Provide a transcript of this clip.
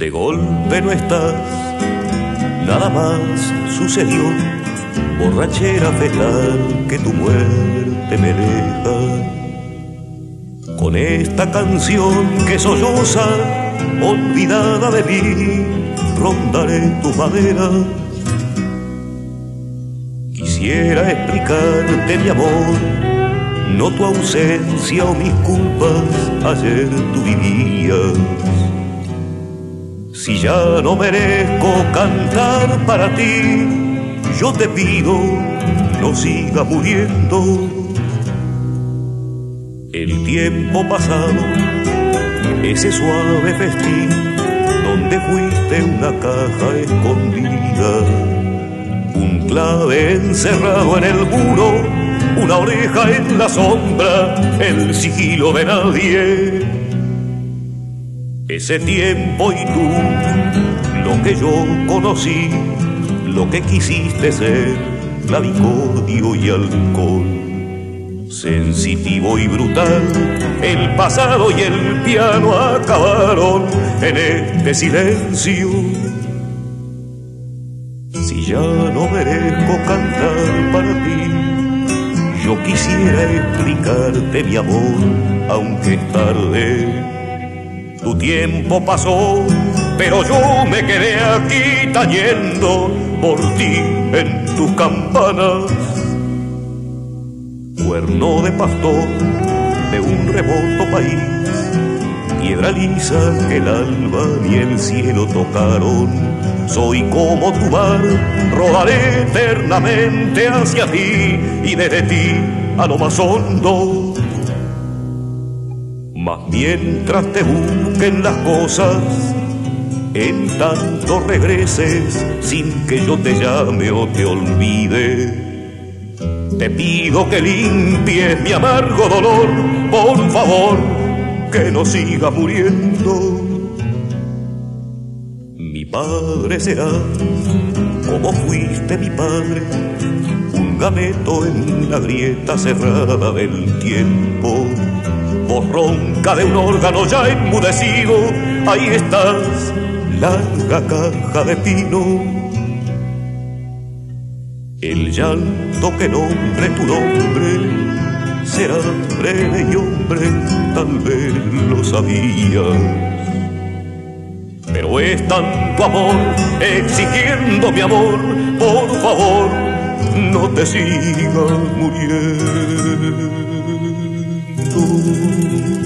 que no estás, nada más sucedió, borrachera fetal que tu muerte me deja. Con esta canción que solloza, olvidada de mí, rondaré tu madera. Quisiera explicarte mi amor, no tu ausencia o mis culpas, ayer tú vivías. Si ya no merezco cantar para ti, yo te pido, no siga muriendo. El tiempo pasado, ese suave festín, donde fuiste una caja escondida, un clave encerrado en el muro, una oreja en la sombra, el sigilo de nadie. Ese tiempo y tú, lo que yo conocí, lo que quisiste ser, clavicordio y alcohol. Sensitivo y brutal, el pasado y el piano acabaron en este silencio. Si ya no merezco cantar para ti, yo quisiera explicarte mi amor, aunque es tarde. Tu tiempo pasó, pero yo me quedé aquí tañendo por ti en tus campanas. Cuerno de pastor de un remoto país, piedra lisa que el alba ni el cielo tocaron. Soy como tu mar, rodaré eternamente hacia ti y desde ti a lo más hondo. Mas mientras te busquen las cosas, en tanto regreses sin que yo te llame o te olvide. Te pido que limpies mi amargo dolor, por favor, que no siga muriendo. Mi padre será como fuiste mi padre, un gameto en la grieta cerrada del tiempo. Voz ronca de un órgano ya enmudecido, ahí estás, larga caja de pino. El llanto que nombre tu nombre será breve y hombre, tal vez lo sabías. Pero es tanto amor exigiendo mi amor, por favor, no te sigas muriendo. 路